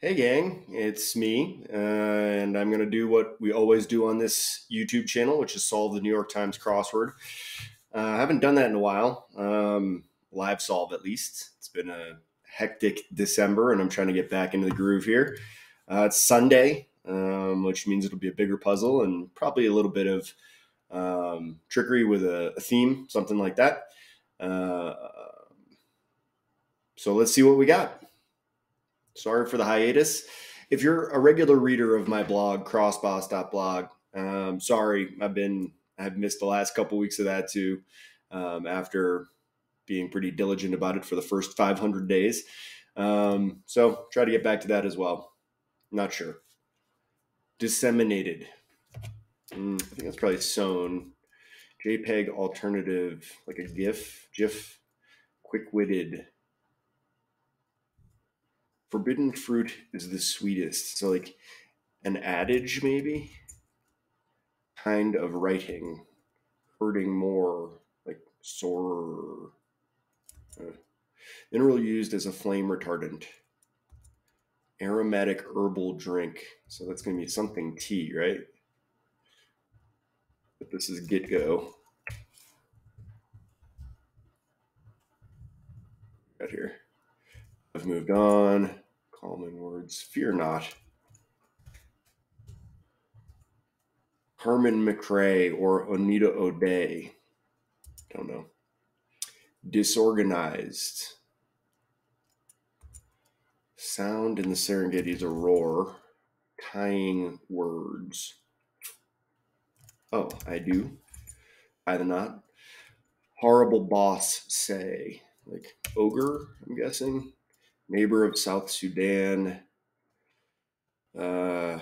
Hey, gang, it's me, uh, and I'm going to do what we always do on this YouTube channel, which is solve the New York Times crossword. Uh, I haven't done that in a while, um, live solve at least. It's been a hectic December, and I'm trying to get back into the groove here. Uh, it's Sunday, um, which means it'll be a bigger puzzle and probably a little bit of um, trickery with a, a, theme, something like that. Uh, so let's see what we got. Sorry for the hiatus. If you're a regular reader of my blog, crossboss.blog, um, sorry, I've been I've missed the last couple weeks of that too. Um, after being pretty diligent about it for the first 500 days. Um, so try to get back to that as well. Not sure. Disseminated. Mm, I think that's probably sewn. JPEG alternative, like a GIF, GIF, quick witted forbidden fruit is the sweetest. So like an adage maybe kind of writing, hurting more, like sore. Uh, mineral used as a flame retardant. Aromatic herbal drink. So that's going to be something tea, right? But this is Get Go. Got here. I've moved on. Calming words. Fear not. Carmen McRae or Anita O'Day. Don't know. Disorganized. Sound in the Serengeti is a roar. Tying words. Oh, I do. I do not. Horrible boss say. Like ogre, I'm guessing neighbor of South Sudan. Uh,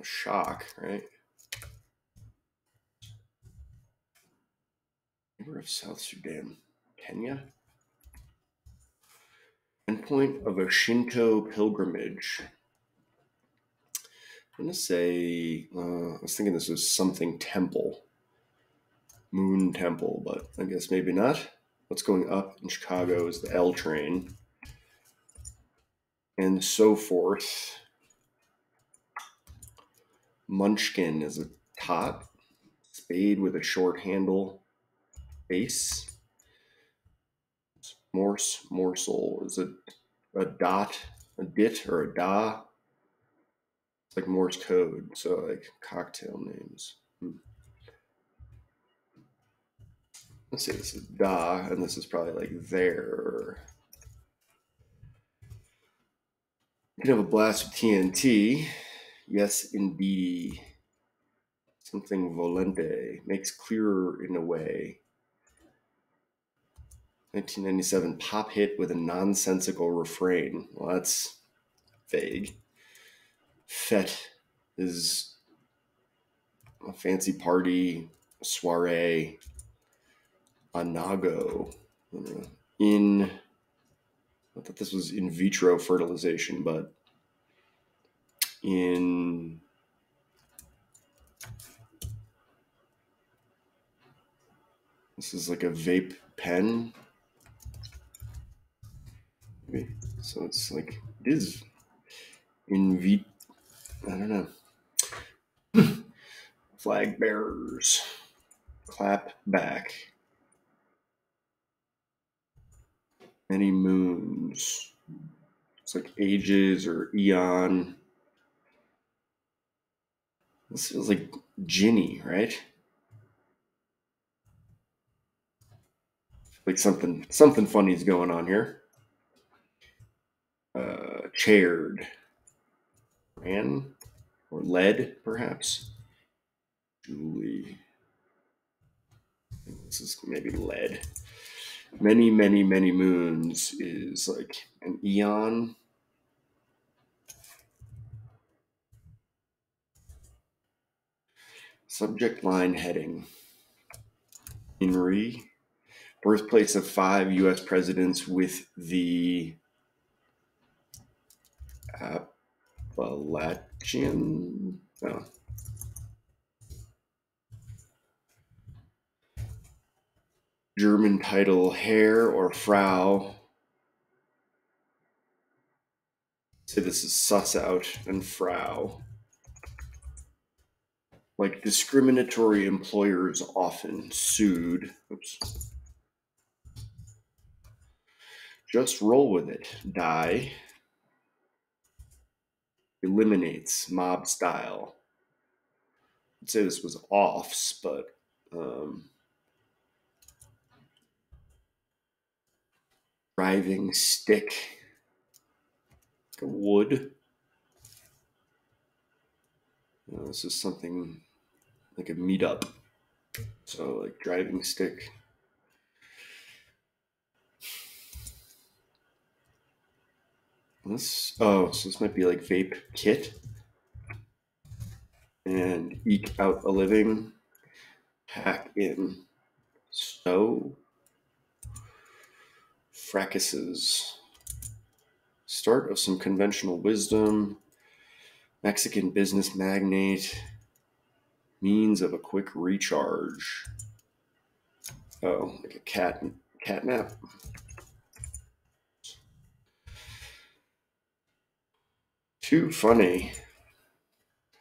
a shock, right? Neighbor of South Sudan, Kenya. Endpoint of a Shinto pilgrimage. I'm gonna say uh, I was thinking this was something temple, moon temple, but I guess maybe not. What's going up in Chicago is the L train, and so forth. Munchkin is a tot, spade with a short handle base. Morse morsel is a, a dot, a dit, or a da. It's like Morse code, so like cocktail names. Hmm. Let's see, this is da, and this is probably like there. You can have a blast with TNT. Yes, indeed. Something volente makes clearer in a way. 1997 pop hit with a nonsensical refrain. Well, that's vague. Fete is a fancy party, soiree, Anago in I thought this was in vitro fertilization, but in this is like a vape pen. So it's like it is in vit I don't know. Flag bearers clap back. Many moons. It's like ages or eon. This feels like Ginny, right? Like something something funny is going on here. Uh, chaired. Ran or lead, perhaps. Julie. This is maybe lead many, many, many moons is like an eon. Subject line heading. Henry, birthplace of five U.S. presidents with the uh, Appalachian. Oh, German title Herr or Frau. say this is suss out and frau. Like discriminatory employers often sued. Oops. Just roll with it. Die. Eliminates mob style. I'd say this was offs, but um, driving stick, wood. This is something like a meetup. So, like driving stick. This oh, so this might be like vape kit and eke out a living. Hack in snow fracases. Start of some conventional wisdom. Mexican business magnate. Means of a quick recharge. Oh, like a cat cat nap. Too funny.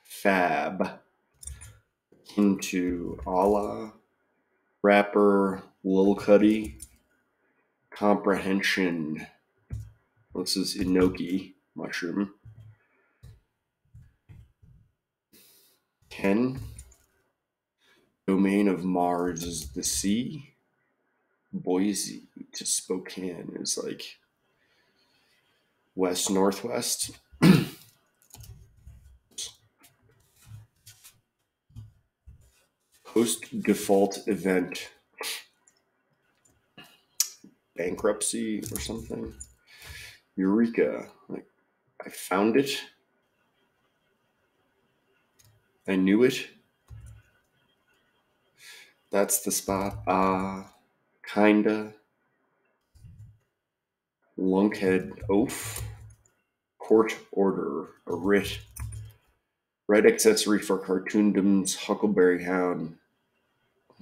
Fab. Into Allah. Rapper Lil Cuddy comprehension. This is enoki mushroom. 10. Domain of Mars is the sea. Boise to Spokane is like west northwest. Post default event bankruptcy or something. Eureka. Like, I found it. I knew it. That's the spot. Ah, uh, kinda. Lunkhead oaf. Court order. A writ. Red accessory for cartoondom's Huckleberry Hound.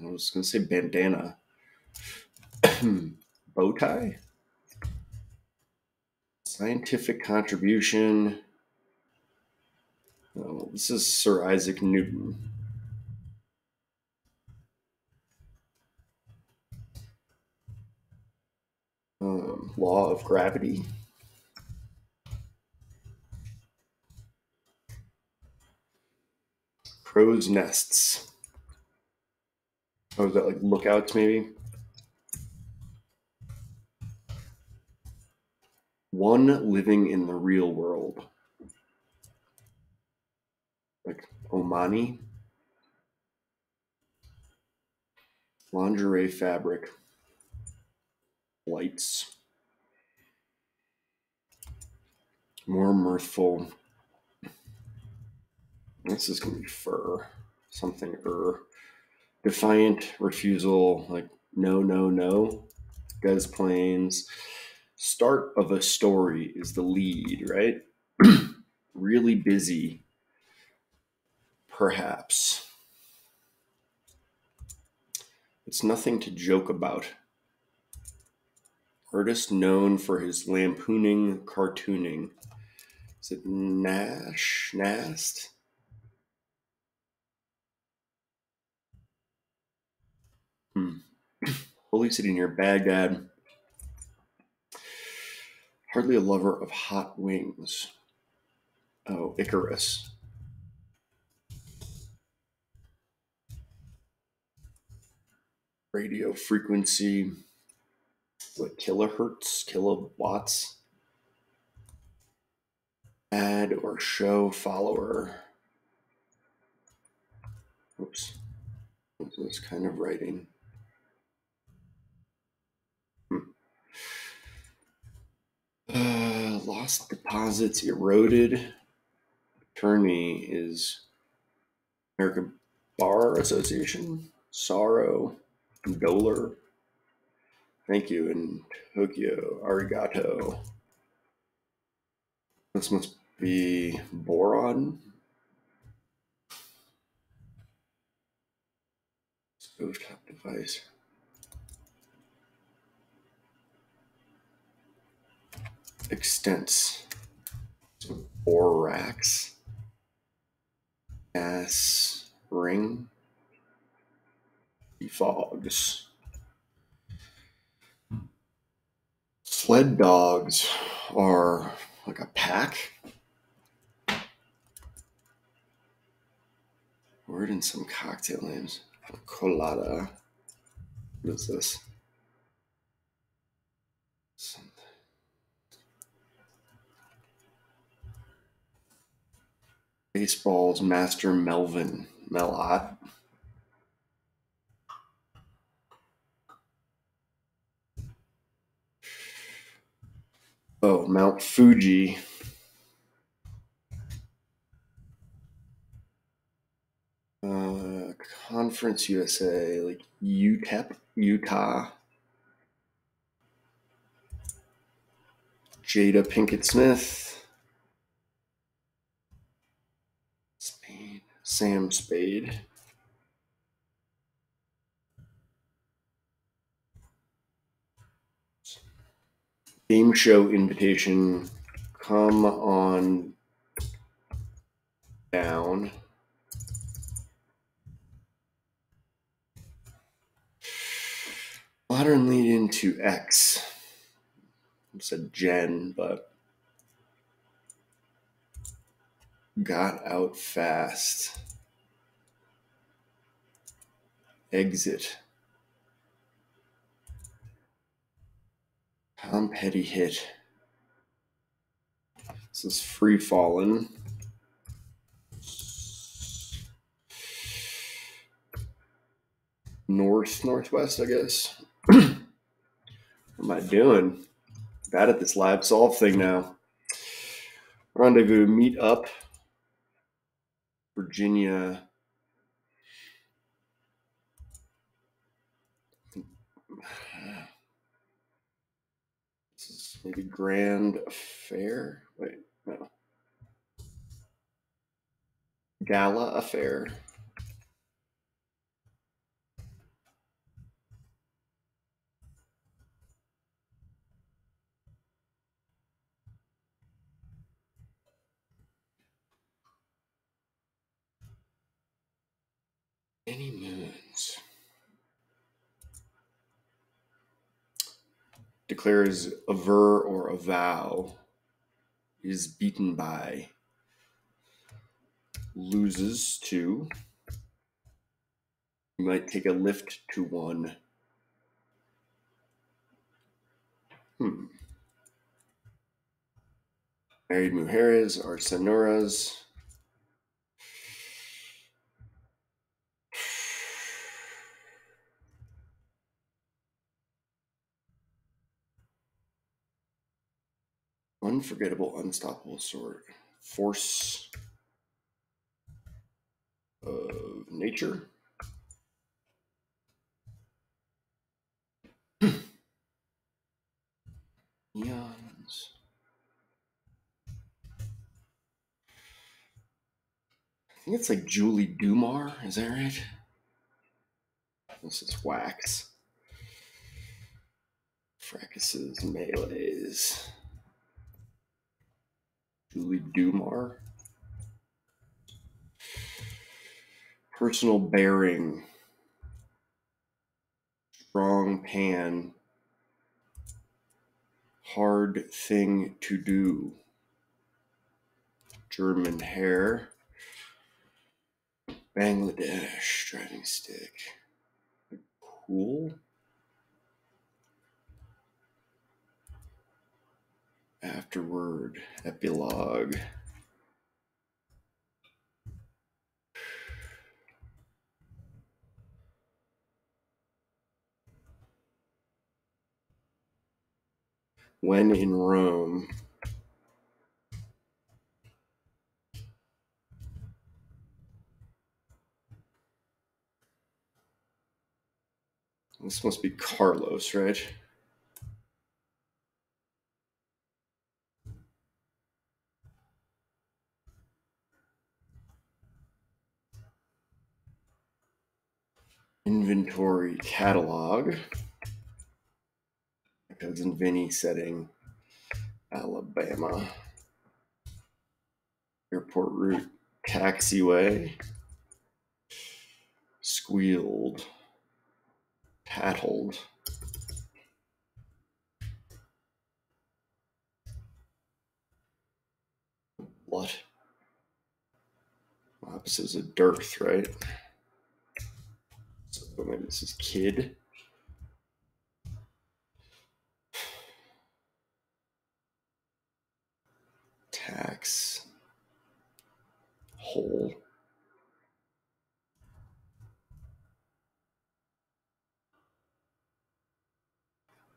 I was going to say bandana. bow tie. Scientific contribution. Oh, this is Sir Isaac Newton. Um, law of gravity. Crow's nests. Oh, is that like lookouts maybe? One living in the real world. Like Omani. Lingerie fabric. Lights. More mirthful. This is going to be fur. Something er. Defiant refusal. Like, no, no, no. Des Plaines start of a story is the lead, right? really busy, perhaps. It's nothing to joke about. Artist known for his lampooning cartooning. Is it Nash? Nast? Hmm. Holy City near Baghdad hardly a lover of hot wings. Oh, Icarus. Radio frequency, what kilohertz, kilowatts? Add or show follower. Oops. This kind of writing? Uh, lost deposits eroded. Attorney is American Bar Association. Sorrow. Doler. Thank you. And Tokyo. Arigato. This must be boron. Stovetop device. Extents. Borax. Gas ring. Fogs. Sled dogs are like a pack. Word in some cocktail names. Colada. What is this? Something. Baseball's Master Melvin Mel Ott. Oh, Mount Fuji. Uh, Conference USA, like UTEP, Utah. Jada Pinkett Smith. Spade. Sam Spade. Game show invitation. Come on down. Modern lead into X. I said Jen, but got out fast. Exit. Tom Petty hit. This is Free Fallin'. North, northwest, I guess. what am I doing? Bad at this live solve thing now. Rendezvous, meet up. Virginia. This is maybe Grand Affair. Wait, no. Gala Affair. Any moons. Declares aver or avow is beaten by. Loses to. You might take a lift to one. Hmm. Married mujeres are senoras unforgettable unstoppable sword force of nature. Eons. I think it's like julie dumar is that right? This is wax. Fracases melees Julie Dumar. Personal bearing. Strong pan. Hard thing to do. German hair. Bangladesh driving stick. Cool. Afterword, epilogue. When in Rome. This must be Carlos, right? Inventory catalog. My in Vinny setting Alabama. Airport route, taxiway, squealed, tattled. What? This is a dearth, right? So maybe this is kid. Tax. Hole.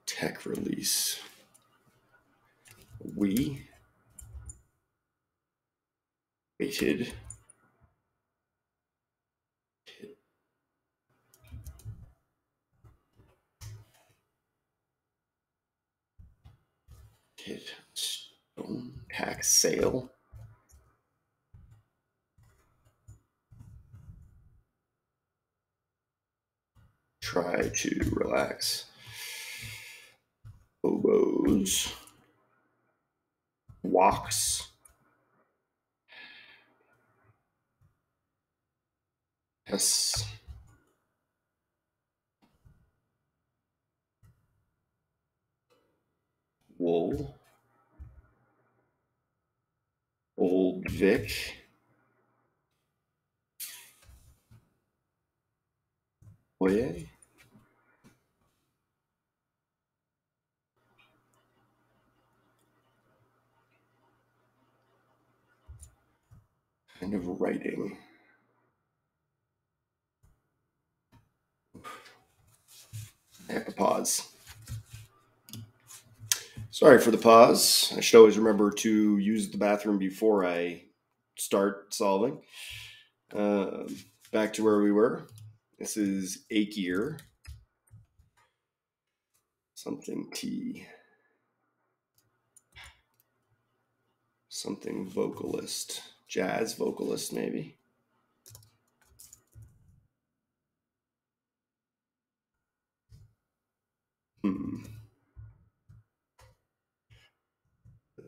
Tech release. We waited. Hit stone tax sale. Try to relax. Oboes. Walks. Yes. Wool. Old Vic. Oye. Kind of writing. I have to pause. Sorry for the pause. I should always remember to use the bathroom before I start solving. Um, back to where we were. This is Achier. Something T. Something vocalist. Jazz vocalist, maybe. Hmm.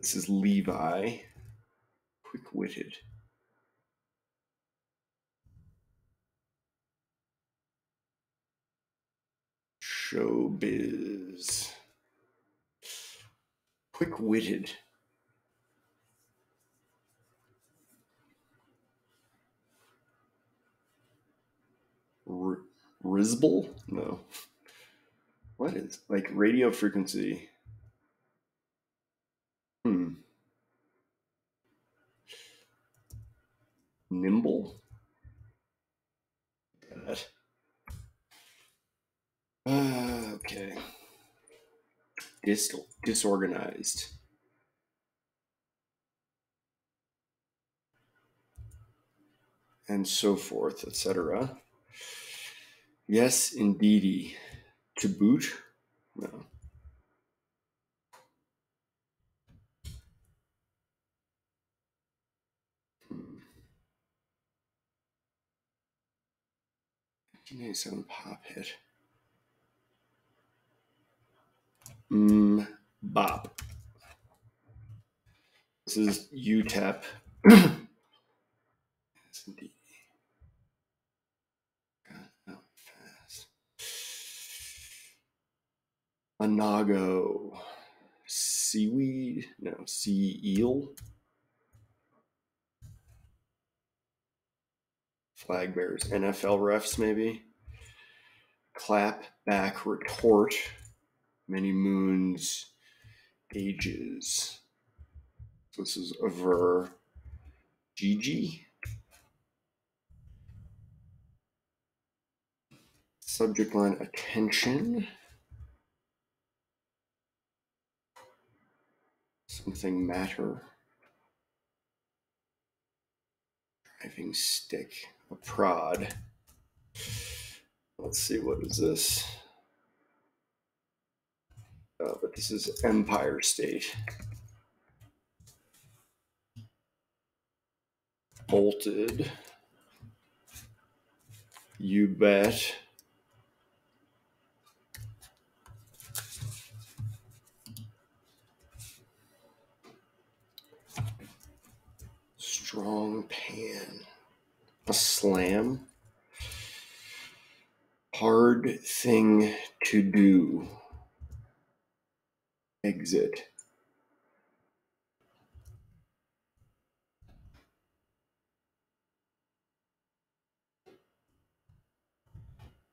This is Levi. Quick witted. Showbiz. Quick witted. R-? No. What is like radio frequency? Hmm. Nimble. Uh, okay. Dis- disorganized. And so forth, etc. Yes, indeedy. To boot? No. 1987 pop hit. Mm, bop. This is UTEP. yes. Anago. Seaweed? No, sea eel. Flag bearers. NFL refs, maybe. Clap back retort. Many moons, ages. This is a ver. Gigi. Subject line attention. Something matter. Driving stick. A prod. Let's see, what is this? Uh, but this is Empire State. Bolted. You bet. Strong pan. A slam. Hard thing to do. Exit.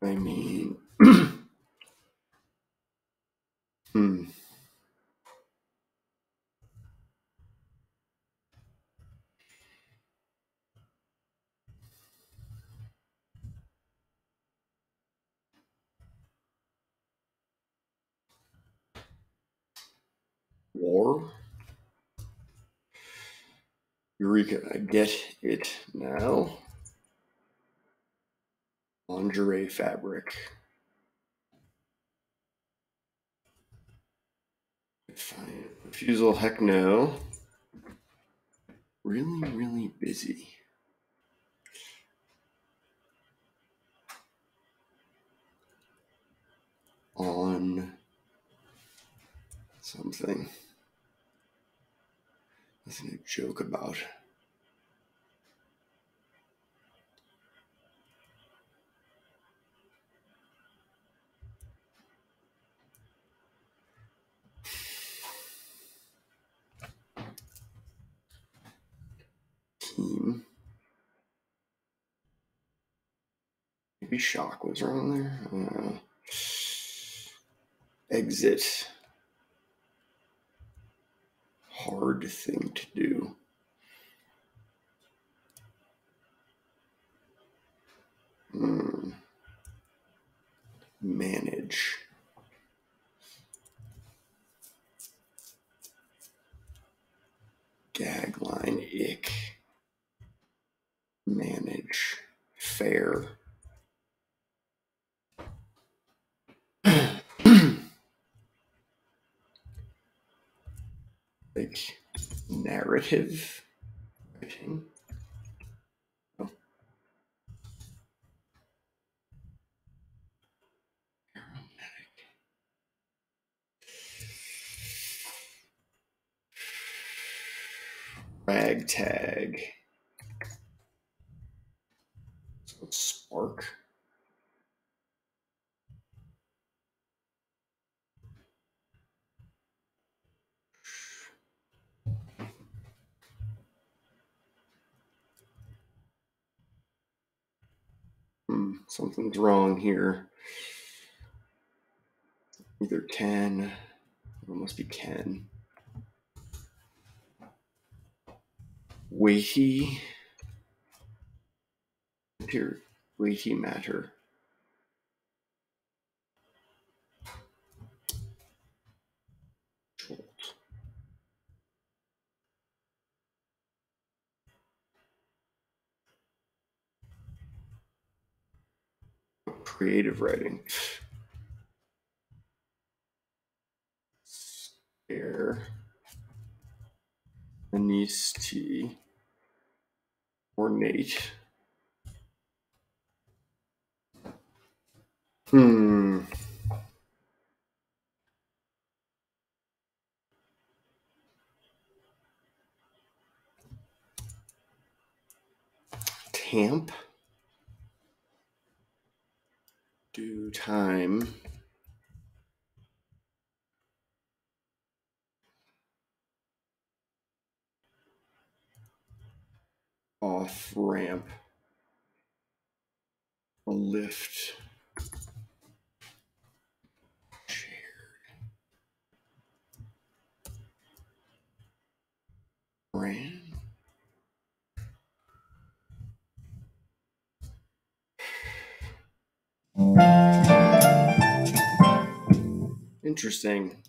I mean, hmm. War. Eureka, I get it now. Lingerie fabric. Refusal, heck no. Really, really busy. On something. Joke about. Team. Maybe shock was wrong there. Exit. Hard thing to do. Hmm. Manage. Gag line, ick. Manage. Fair. Like narrative writing. Oh. Ragtag. So spark. Hmm, something's wrong here. Either can, it must be 10. Weighty, here, weighty matter. Creative writing. Scare. Anise. Ornate. Hmm. Tamp. Due time. Off ramp. A lift. Shared. Ran. Interesting.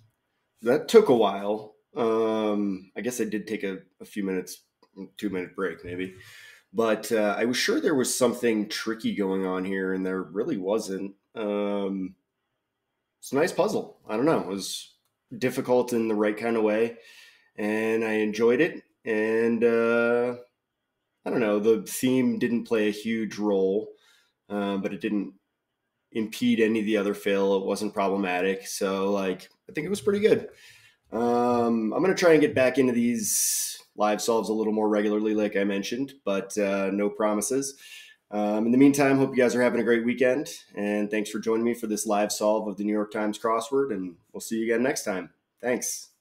That took a while. Um, I guess I did take a, a few minutes, two minute break maybe, but uh, I was sure there was something tricky going on here, and there really wasn't. Um, it's a nice puzzle. I don't know. It was difficult in the right kind of way, and I enjoyed it. And uh, I don't know. The theme didn't play a huge role, uh, but it didn't impede any of the other fill. It wasn't problematic. So like I think it was pretty good. Um, I'm gonna try and get back into these live solves a little more regularly, like I mentioned, but uh, no promises. Um, in the meantime, hope you guys are having a great weekend, and thanks for joining me for this live solve of the New York Times crossword. And we'll see you again next time. Thanks.